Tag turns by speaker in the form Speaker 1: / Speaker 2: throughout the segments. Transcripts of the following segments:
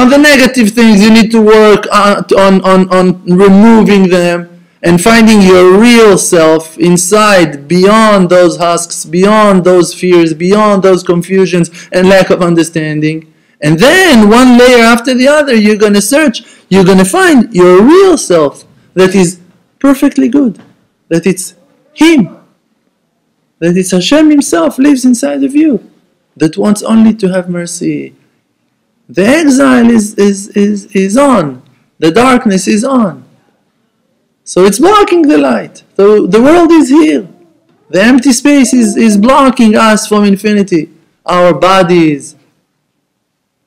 Speaker 1: On the negative things, you need to work on, on, on, removing them and finding your real self inside, beyond those husks, beyond those fears, beyond those confusions and lack of understanding. And then, one layer after the other, you're going to search, you're going to find your real self that is perfectly good, that it's Him, that it's Hashem Himself lives inside of you, that wants only to have mercy. The exile is, is, is, is on, the darkness is on. So it's blocking the light. So the world is here. The empty space is, is blocking us from infinity. Our bodies,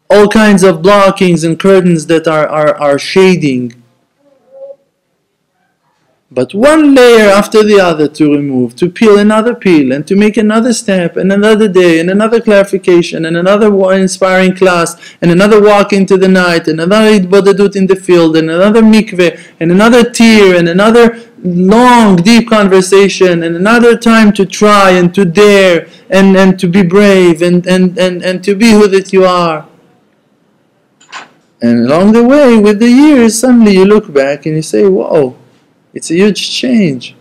Speaker 1: all kinds of blockings and curtains that are, are, are shading but one layer after the other to remove, to peel another peel, and to make another step, and another day, and another clarification, and another inspiring class, and another walk into the night, and another Bodedut in the field, and another mikveh, and another tear, and another long, deep conversation, and another time to try and to dare, and, and to be brave, and, and, and, and to be who that you are. And along the way, with the years, suddenly you look back and you say, whoa, it's a huge change.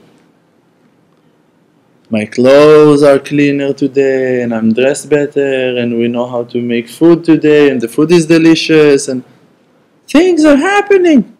Speaker 1: My clothes are cleaner today and I'm dressed better and we know how to make food today and the food is delicious and things are happening.